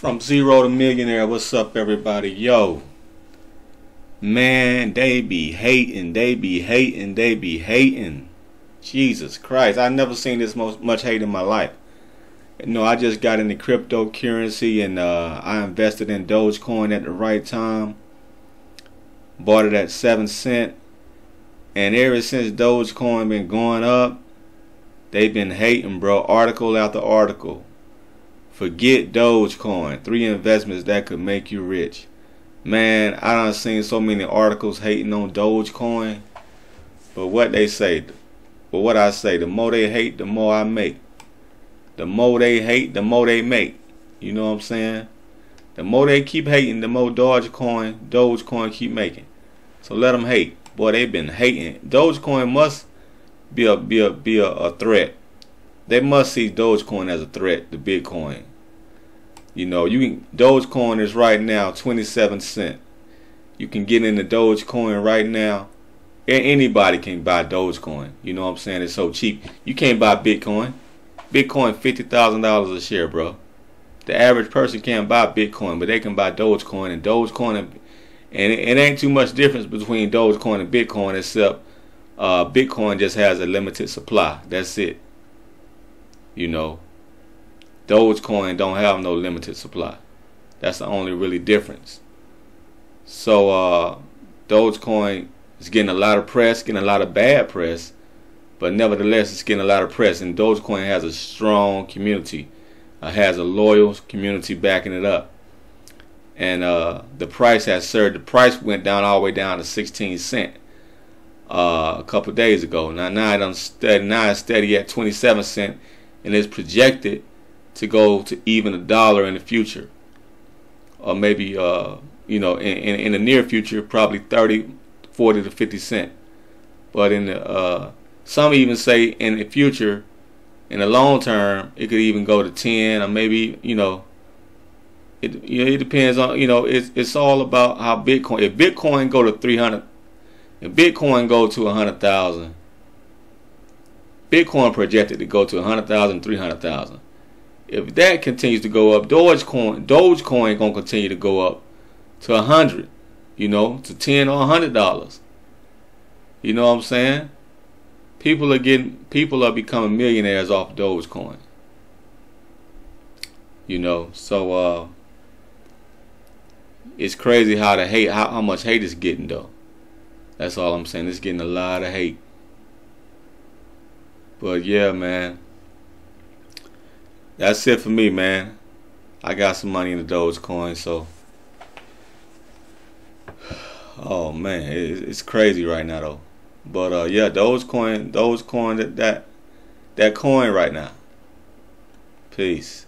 From zero to millionaire, what's up, everybody? Yo, man, they be hating, they be hating, they be hating. Jesus Christ, I never seen this most, much hate in my life. Know, I just got into cryptocurrency and uh, I invested in Dogecoin at the right time. Bought it at seven cent, and ever since Dogecoin been going up, they've been hating, bro. Article after article Forget Dogecoin. Three investments that could make you rich. Man, I done seen so many articles hating on Dogecoin. But what they say, but what I say, the more they hate, the more I make. The more they hate, the more they make. You know what I'm saying? The more they keep hating, the more Dogecoin, Dogecoin keep making. So let them hate. Boy, they've been hating. Dogecoin must be a be a be a, a threat. They must see Dogecoin as a threat to Bitcoin. You know, you can Dogecoin is right now 27 cent. You can get into Dogecoin right now. Anybody can buy Dogecoin. You know what I'm saying? It's so cheap. You can't buy Bitcoin. Bitcoin fifty thousand dollars a share, bro. The average person can't buy Bitcoin, but they can buy Dogecoin and Dogecoin, and, and it, it ain't too much difference between Dogecoin and Bitcoin, except uh, Bitcoin just has a limited supply. That's it. You know, Dogecoin don't have no limited supply. That's the only really difference. So uh, Dogecoin is getting a lot of press, getting a lot of bad press, but nevertheless it's getting a lot of press. And Dogecoin has a strong community, uh, has a loyal community backing it up. And uh, the price has surged. The price went down all the way down to 16 cent uh, a couple days ago. Now now it's steady, now it's steady at 27 cent, and it's projected to go to even a dollar in the future, or maybe uh, you know in, in, in the near future probably 30, 40 to 50 cent. But in the uh, some even say in the future, in the long term, it could even go to 10 or maybe you know. It you know, it depends on you know it's it's all about how Bitcoin. If Bitcoin go to 300, if Bitcoin go to 100,000, Bitcoin projected to go to 100,000, 300,000 if that continues to go up, Dogecoin, Dogecoin gonna continue to go up to a hundred, you know, to ten or a hundred dollars. You know what I'm saying? People are getting, people are becoming millionaires off Dogecoin. You know, so uh, it's crazy how the hate, how, how much hate is getting though. That's all I'm saying. It's getting a lot of hate. But yeah, man that's it for me, man. I got some money in the Dogecoin, so. Oh man, it's crazy right now though. But uh, yeah, Dogecoin, Dogecoin, that that that coin right now. Peace.